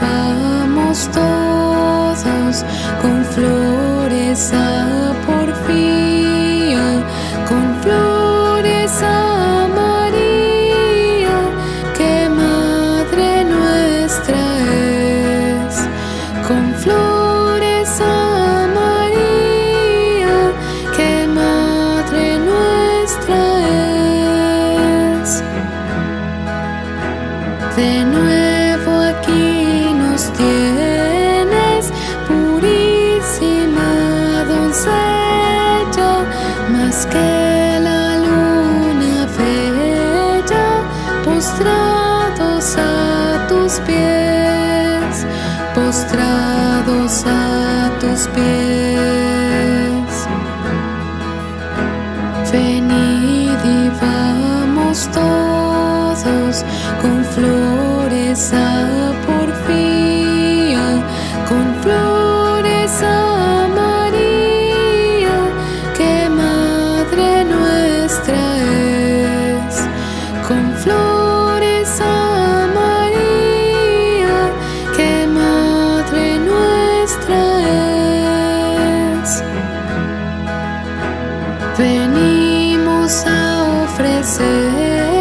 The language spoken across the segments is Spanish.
vamos todos con flores a porfía, con flores a María, que Madre nuestra es, con flores a María, que Madre nuestra es. De que la luna bella, postrados a tus pies, postrados a tus pies. Venid y vamos todos con flores a porfía, con flores a Venimos a ofrecerte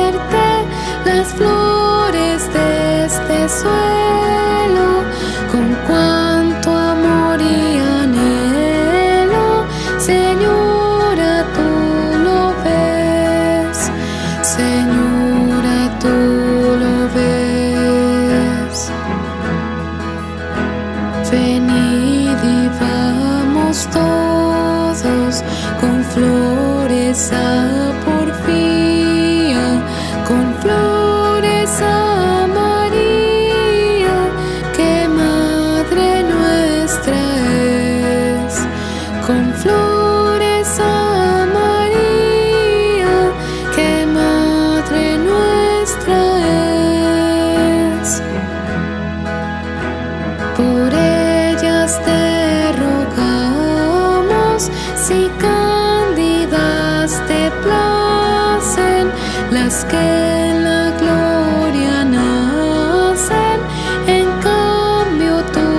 si cándidas te placen, las que en la gloria nacen, en cambio tú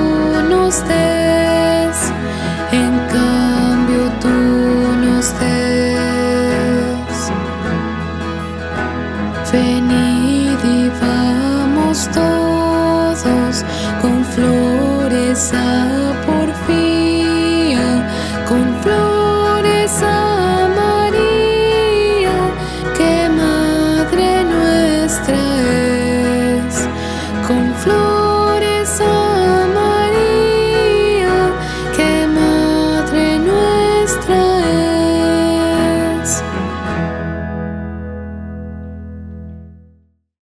nos des, en cambio tú nos des. Venid y vamos todos con flores a flores oh,